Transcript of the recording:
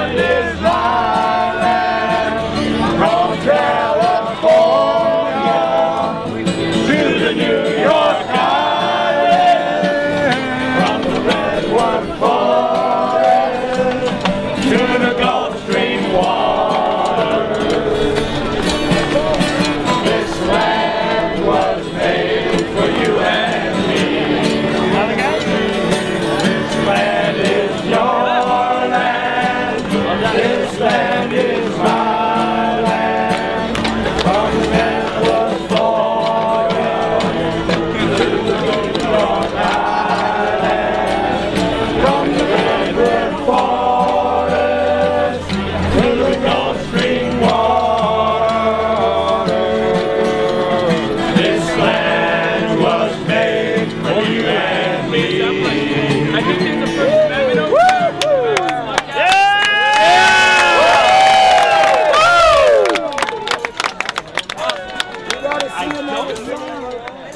Hallelujah. I don't. know.